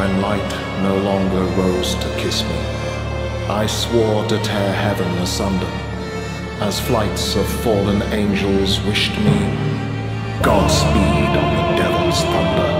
when light no longer rose to kiss me, I swore to tear heaven asunder, as flights of fallen angels wished me Godspeed on the devil's thunder.